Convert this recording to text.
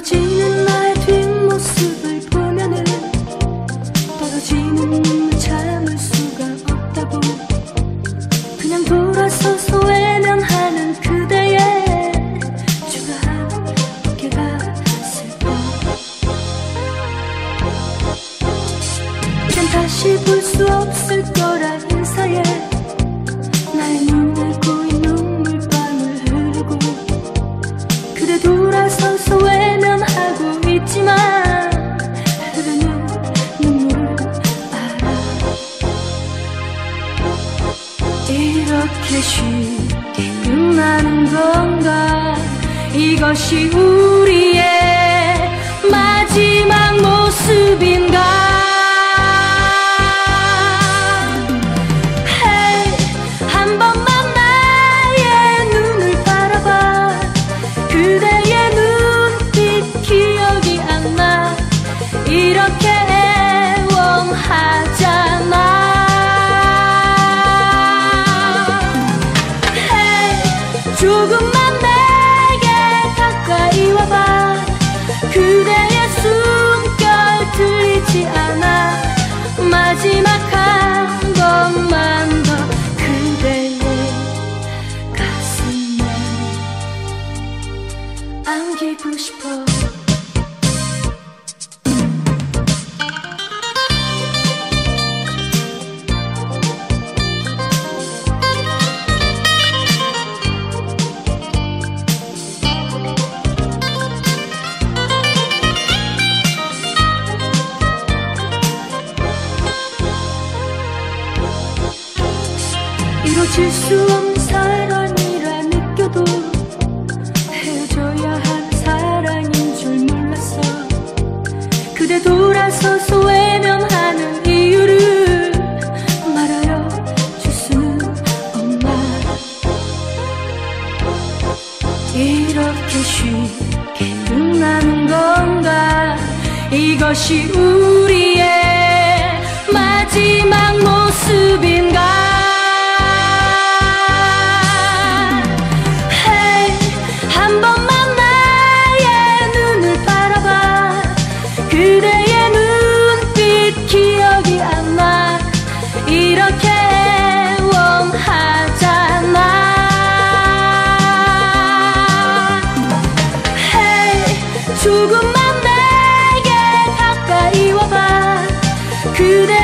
떨어지는 나의 뒷모습을 보면은 떨어지는 눈을 참을 수가 없다고. 그냥 돌아서서 외면하는 그대의 주가 어깨가 슬퍼 난 다시 볼 수 없을 거라 이렇게 쉽게 끝나는 건가? 이것이 우리의 마지막 모습인 그대의 숨결 들리지 않아. 마지막 한 번만 더 그대의 가슴에 안기고 싶어 잊을 수 없는 사랑이라 느껴도 헤어져야 한 사랑인 줄 몰랐어. 그대 돌아서서 외면하는 이유를 말하여 줄 수는 없나. 이렇게 쉽게 끝나는 건가? 이것이 우리의 마지막 모습인 이렇게 원하잖아. Hey, 조금만 내게 가까이 와봐. 그대